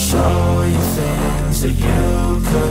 show you things that you couldn't